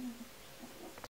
Mm-hmm.